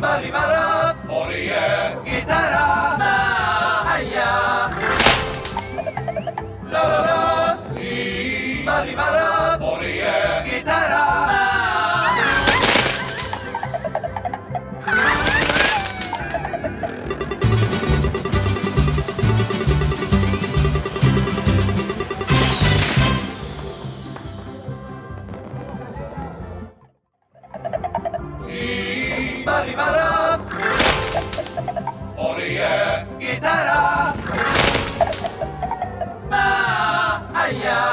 Marimara, Orie, Gitara. rimarrà Orie Chitarra Ma aia